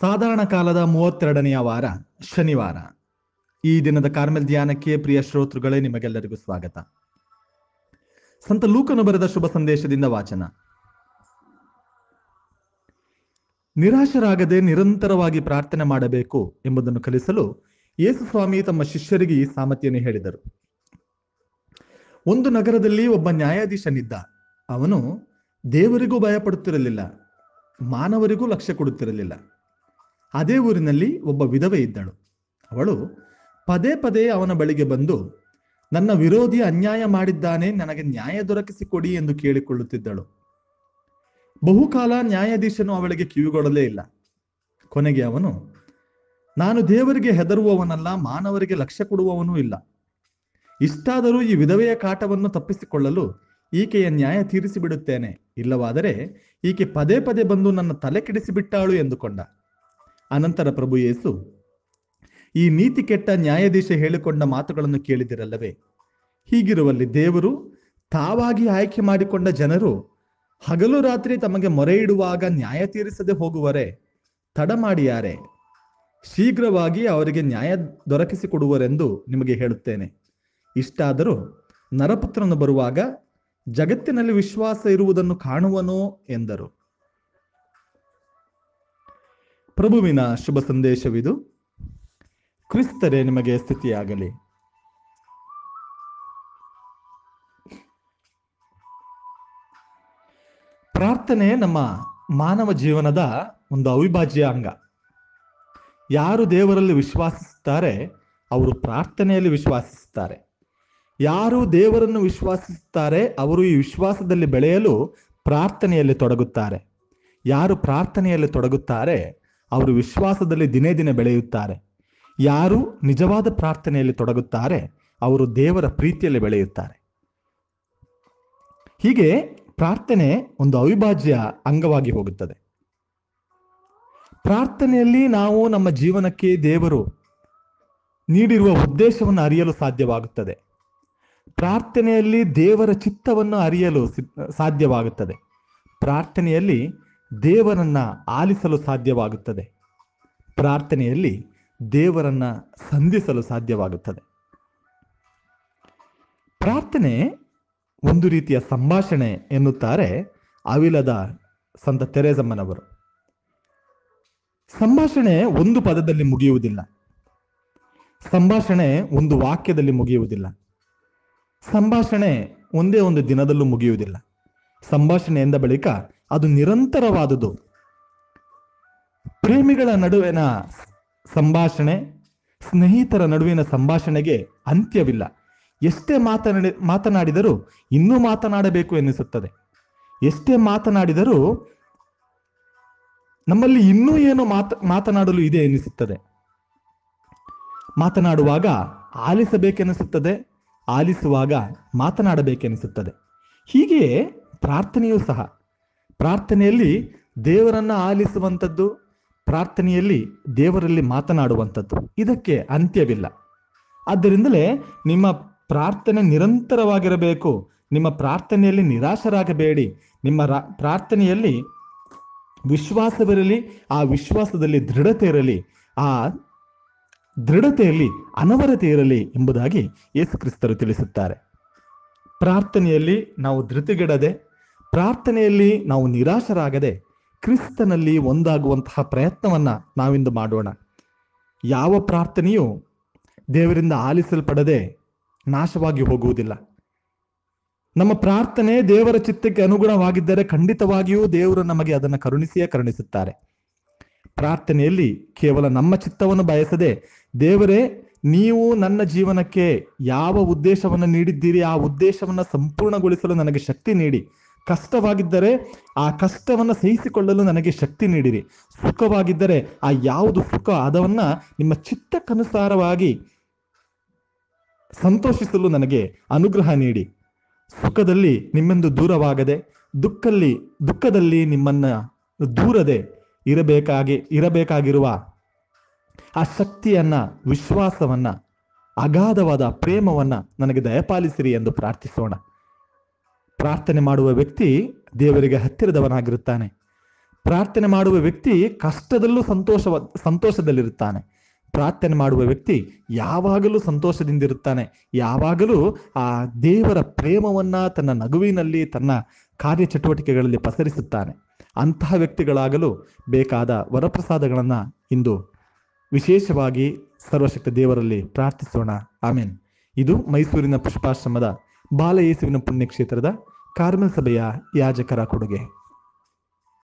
ಸಾಧಾರಣ ಕಾಲದ ಮೂವತ್ತೆರಡನೆಯ ವಾರ, ಶನಿವಾರ. ಈ ದಿನದ ಕಾರ್ಮೆಲ್ ಧ್ಯಾನಕ್ಕೆ ಪ್ರಿಯ ಶ್ರೋತೃಗಳೇ, ನಿಮಗೆಲ್ಲರಿಗೂ ಸ್ವಾಗತ. ಸಂತ ಲೂಕನು ಬರೆದ ಶುಭ ಸಂದೇಶದಿಂದ ವಾಚನ. ನಿರಾಶರಾಗದೆ ನಿರಂತರವಾಗಿ ಪ್ರಾರ್ಥನೆ ಮಾಡಬೇಕು ಎಂಬುದನ್ನು ಕಲಿಸಲು ಯೇಸು ಸ್ವಾಮಿ ತಮ್ಮ ಶಿಷ್ಯರಿಗೆ ಈ ಸಾಮರ್ಥ್ಯವನ್ನು ಹೇಳಿದರು. ಒಂದು ನಗರದಲ್ಲಿ ಒಬ್ಬ ನ್ಯಾಯಾಧೀಶನಿದ್ದ. ಅವನು ದೇವರಿಗೂ ಭಯಪಡುತ್ತಿರಲಿಲ್ಲ, ಮಾನವರಿಗೂ ಲಕ್ಷ್ಯ ಕೊಡುತ್ತಿರಲಿಲ್ಲ. ಅದೇ ಊರಿನಲ್ಲಿ ಒಬ್ಬ ವಿಧವೆ ಇದ್ದಳು. ಅವಳು ಪದೇ ಪದೇ ಅವನ ಬಳಿಗೆ ಬಂದು, ನನ್ನ ವಿರೋಧಿ ಅನ್ಯಾಯ ಮಾಡಿದ್ದಾನೆ, ನನಗೆ ನ್ಯಾಯ ದೊರಕಿಸಿಕೊಡಿ ಎಂದು ಕೇಳಿಕೊಳ್ಳುತ್ತಿದ್ದಳು. ಬಹುಕಾಲ ನ್ಯಾಯಾಧೀಶನು ಅವಳಿಗೆ ಕಿವಿಗೊಡಲೇ ಇಲ್ಲ. ಕೊನೆಗೆ ಅವನು, ನಾನು ದೇವರಿಗೆ ಹೆದರುವವನಲ್ಲ, ಮಾನವರಿಗೆ ಲಕ್ಷ್ಯ ಕೊಡುವವನೂ ಇಲ್ಲ. ಇಷ್ಟಾದರೂ ಈ ವಿಧವೆಯ ಕಾಟವನ್ನು ತಪ್ಪಿಸಿಕೊಳ್ಳಲು ಈಕೆಯ ನ್ಯಾಯ ತೀರಿಸಿಬಿಡುತ್ತೇನೆ. ಇಲ್ಲವಾದರೆ ಈಕೆ ಪದೇ ಪದೇ ಬಂದು ನನ್ನ ತಲೆ ಕೆಡಿಸಿಬಿಟ್ಟಾಳು ಎಂದುಕೊಂಡ. ಅನಂತರ ಪ್ರಭು ಯೇಸು, ಈ ನೀತಿ ಕೆಟ್ಟ ನ್ಯಾಯಾಧೀಶ ಹೇಳಿಕೊಂಡ ಮಾತುಗಳನ್ನು ಕೇಳಿದಿರಲ್ಲವೇ? ಹೀಗಿರುವಲ್ಲಿ ದೇವರು ತಾವಾಗಿ ಆಯ್ಕೆ ಮಾಡಿಕೊಂಡ ಜನರು ಹಗಲು ರಾತ್ರಿ ತಮಗೆ ಮೊರೆ ಇಡುವಾಗ ನ್ಯಾಯ ತೀರಿಸದೆ ಹೋಗುವರೆ ತಡ ಮಾಡಿಯಾರೆ. ಶೀಘ್ರವಾಗಿ ಅವರಿಗೆ ನ್ಯಾಯ ದೊರಕಿಸಿಕೊಡುವರೆಂದು ನಿಮಗೆ ಹೇಳುತ್ತೇನೆ. ಇಷ್ಟಾದರೂ ನರಪುತ್ರನು ಬರುವಾಗ ಜಗತ್ತಿನಲ್ಲಿ ವಿಶ್ವಾಸ ಇರುವುದನ್ನು ಕಾಣುವನೋ ಎಂದರು. ಪ್ರಭುವಿನ ಶುಭ ಸಂದೇಶವಿದು. ಕ್ರಿಸ್ತರೇ, ನಿಮಗೆ ಸ್ಥಿತಿಯಾಗಲಿ ಪ್ರಾರ್ಥನೆ ನಮ್ಮ ಮಾನವ ಜೀವನದ ಒಂದು ಅವಿಭಾಜ್ಯ ಅಂಗ. ಯಾರು ದೇವರಲ್ಲಿ ವಿಶ್ವಾಸಿಸುತ್ತಾರೆ ಅವರು ಪ್ರಾರ್ಥನೆಯಲ್ಲಿ ವಿಶ್ವಾಸಿಸುತ್ತಾರೆ ಯಾರು ದೇವರನ್ನು ವಿಶ್ವಾಸಿಸುತ್ತಾರೆ ಅವರು ಈ ವಿಶ್ವಾಸದಲ್ಲಿ ಬೆಳೆಯಲು ಪ್ರಾರ್ಥನೆಯಲ್ಲಿ ತೊಡಗುತ್ತಾರೆ. ಯಾರು ಪ್ರಾರ್ಥನೆಯಲ್ಲಿ ತೊಡಗುತ್ತಾರೆ ಅವರು ವಿಶ್ವಾಸದಲ್ಲಿ ದಿನೇ ದಿನೇ ಬೆಳೆಯುತ್ತಾರೆ. ಯಾರು ನಿಜವಾದ ಪ್ರಾರ್ಥನೆಯಲ್ಲಿ ತೊಡಗುತ್ತಾರೆ, ಅವರು ದೇವರ ಪ್ರೀತಿಯಲ್ಲಿ ಬೆಳೆಯುತ್ತಾರೆ. ಹೀಗೆ ಪ್ರಾರ್ಥನೆ ಒಂದು ಅವಿಭಾಜ್ಯ ಅಂಗವಾಗಿ ಹೋಗುತ್ತದೆ. ಪ್ರಾರ್ಥನೆಯಲ್ಲಿ ನಾವು ನಮ್ಮ ಜೀವನಕ್ಕೆ ದೇವರು ನೀಡಿರುವ ಉದ್ದೇಶವನ್ನು ಅರಿಯಲು ಸಾಧ್ಯವಾಗುತ್ತದೆ. ಪ್ರಾರ್ಥನೆಯಲ್ಲಿ ದೇವರ ಚಿತ್ತವನ್ನು ಅರಿಯಲು ಸಾಧ್ಯವಾಗುತ್ತದೆ. ಪ್ರಾರ್ಥನೆಯಲ್ಲಿ ದೇವರನ್ನ ಆಲಿಸಲು ಸಾಧ್ಯವಾಗುತ್ತದೆ. ಪ್ರಾರ್ಥನೆಯಲ್ಲಿ ದೇವರನ್ನ ಸಂಧಿಸಲು ಸಾಧ್ಯವಾಗುತ್ತದೆ. ಪ್ರಾರ್ಥನೆ ಒಂದು ರೀತಿಯ ಸಂಭಾಷಣೆ ಎನ್ನುತ್ತಾರೆ ಅವಿಲದ ಸಂತ ತೆರೆಸಮ್ಮನವರು. ಸಂಭಾಷಣೆ ಒಂದು ಪದದಲ್ಲಿ ಮುಗಿಯುವುದಿಲ್ಲ. ಸಂಭಾಷಣೆ ಒಂದು ವಾಕ್ಯದಲ್ಲಿ ಮುಗಿಯುವುದಿಲ್ಲ. ಸಂಭಾಷಣೆ ಒಂದೇ ಒಂದು ದಿನದಲ್ಲೂ ಮುಗಿಯುವುದಿಲ್ಲ. ಸಂಭಾಷಣೆ ಎಂದ ಬಳಿಕ ಅದು ನಿರಂತರವಾದುದು. ಪ್ರೇಮಿಗಳ ನಡುವಿನ ಸಂಭಾಷಣೆ, ಸ್ನೇಹಿತರ ನಡುವಿನ ಸಂಭಾಷಣೆಗೆ ಅಂತ್ಯವಿಲ್ಲ. ಎಷ್ಟೇ ಮಾತನಾಡಿ, ಮಾತನಾಡಿದರೂ ಇನ್ನೂ ಮಾತನಾಡಬೇಕು ಎನ್ನಿಸುತ್ತದೆ. ಎಷ್ಟೇ ಮಾತನಾಡಿದರೂ ನಮ್ಮಲ್ಲಿ ಇನ್ನೂ ಏನು ಮಾತ, ಮಾತನಾಡಲು ಇದೆ ಎನ್ನಿಸುತ್ತದೆ. ಮಾತನಾಡುವಾಗ ಆಲಿಸಬೇಕೆನಿಸುತ್ತದೆ ಆಲಿಸುವಾಗ ಮಾತನಾಡಬೇಕೆನಿಸುತ್ತದೆ ಹೀಗೆಯೇ ಪ್ರಾರ್ಥನೆಯೂ ಸಹ. ಪ್ರಾರ್ಥನೆಯಲ್ಲಿ ದೇವರನ್ನು ಆಲಿಸುವಂಥದ್ದು, ಪ್ರಾರ್ಥನೆಯಲ್ಲಿ ದೇವರಲ್ಲಿ ಮಾತನಾಡುವಂಥದ್ದು. ಇದಕ್ಕೆ ಅಂತ್ಯವಿಲ್ಲ. ಆದ್ದರಿಂದಲೇ ನಿಮ್ಮ ಪ್ರಾರ್ಥನೆ ನಿರಂತರವಾಗಿರಬೇಕು. ನಿಮ್ಮ ಪ್ರಾರ್ಥನೆಯಲ್ಲಿ ನಿರಾಶರಾಗಬೇಡಿ. ನಿಮ್ಮ ಪ್ರಾರ್ಥನೆಯಲ್ಲಿ ವಿಶ್ವಾಸವಿರಲಿ, ಆ ವಿಶ್ವಾಸದಲ್ಲಿ ದೃಢತೆ ಇರಲಿ, ಆ ದೃಢತೆಯಲ್ಲಿ ಅನವರತೆ ಇರಲಿ ಎಂಬುದಾಗಿ ಯೇಸು ಕ್ರಿಸ್ತರು ತಿಳಿಸುತ್ತಾರೆ. ಪ್ರಾರ್ಥನೆಯಲ್ಲಿ ನಾವು ಧೃತಿಗೆಡದೆ ಪ್ರಾರ್ಥನೆಯಲ್ಲಿ ನಾವು ನಿರಾಶರಾಗದೆ ಕ್ರಿಸ್ತನಲ್ಲಿ ಒಂದಾಗುವಂತಹ ಪ್ರಯತ್ನವನ್ನ ನಾವಿಂದು ಮಾಡೋಣ. ಯಾವ ಪ್ರಾರ್ಥನೆಯೂ ದೇವರಿಂದ ಆಲಿಸಲ್ಪಡದೆ ನಾಶವಾಗಿ ಹೋಗುವುದಿಲ್ಲ. ನಮ್ಮ ಪ್ರಾರ್ಥನೆ ದೇವರ ಚಿತ್ತಕ್ಕೆ ಅನುಗುಣವಾಗಿದ್ದರೆ ಖಂಡಿತವಾಗಿಯೂ ದೇವರು ನಮಗೆ ಅದನ್ನು ಕರುಣಿಸಿಯೇ ಕರುಣಿಸುತ್ತಾರೆ. ಪ್ರಾರ್ಥನೆಯಲ್ಲಿ ಕೇವಲ ನಮ್ಮ ಚಿತ್ತವನ್ನು ಬಯಸದೆ ದೇವರೇ, ನೀವು ನನ್ನ ಜೀವನಕ್ಕೆ ಯಾವ ಉದ್ದೇಶವನ್ನು ನೀಡಿದ್ದೀರಿ, ಆ ಉದ್ದೇಶವನ್ನು ಸಂಪೂರ್ಣಗೊಳಿಸಲು ನನಗೆ ಶಕ್ತಿ ನೀಡಿ. ಕಷ್ಟವಾಗಿದ್ದರೆ ಆ ಕಷ್ಟವನ್ನು ಸಹಿಸಿಕೊಳ್ಳಲು ನನಗೆ ಶಕ್ತಿ ನೀಡಿರಿ. ಸುಖವಾಗಿದ್ದರೆ ಆ ಯಾವುದು ಸುಖ ಅದವನ್ನ ನಿಮ್ಮ ಚಿತ್ತಕ್ಕನುಸಾರವಾಗಿ ಸಂತೋಷಿಸಲು ನನಗೆ ಅನುಗ್ರಹ ನೀಡಿ. ಸುಖದಲ್ಲಿ ನಿಮ್ಮೆಂದು ದೂರವಾಗದೆ, ದುಃಖಲ್ಲಿ, ದುಃಖದಲ್ಲಿ ನಿಮ್ಮನ್ನ ದೂರದೆ ಇರಬೇಕಾಗಿ, ಇರಬೇಕಾಗಿರುವ ಆ ಶಕ್ತಿಯನ್ನ, ವಿಶ್ವಾಸವನ್ನ, ಅಗಾಧವಾದ ಪ್ರೇಮವನ್ನ ನನಗೆ ದಯಪಾಲಿಸಿರಿ ಎಂದು ಪ್ರಾರ್ಥಿಸೋಣ. ಪ್ರಾರ್ಥನೆ ಮಾಡುವ ವ್ಯಕ್ತಿ ದೇವರಿಗೆ ಹತ್ತಿರದವನಾಗಿರುತ್ತಾನೆ. ಪ್ರಾರ್ಥನೆ ಮಾಡುವ ವ್ಯಕ್ತಿ ಕಷ್ಟದಲ್ಲೂ ಸಂತೋಷ ಸಂತೋಷದಲ್ಲಿರುತ್ತಾನೆ. ಪ್ರಾರ್ಥನೆ ಮಾಡುವ ವ್ಯಕ್ತಿ ಯಾವಾಗಲೂ ಸಂತೋಷದಿಂದಿರುತ್ತಾನೆ. ಯಾವಾಗಲೂ ಆ ದೇವರ ಪ್ರೇಮವನ್ನ ತನ್ನ ನಗುವಿನಲ್ಲಿ, ತನ್ನ ಕಾರ್ಯಚಟುವಟಿಕೆಗಳಲ್ಲಿ ಪಸರಿಸುತ್ತಾನೆ. ಅಂತಹ ವ್ಯಕ್ತಿಗಳಾಗಲು ಬೇಕಾದ ವರಪ್ರಸಾದಗಳನ್ನ ಇಂದು ವಿಶೇಷವಾಗಿ ಸರ್ವಶಕ್ತ ದೇವರಲ್ಲಿ ಪ್ರಾರ್ಥಿಸೋಣ. ಆಮೇನ್. ಇದು ಮೈಸೂರಿನ ಪುಷ್ಪಾಶ್ರಮದ ಬಾಲಯೇಸುವಿನ ಪುಣ್ಯಕ್ಷೇತ್ರದ ಕಾರ್ಮೆಲ್ ಸಭೆಯ ಯಾಜಕರ ಕೊಡುಗೆ.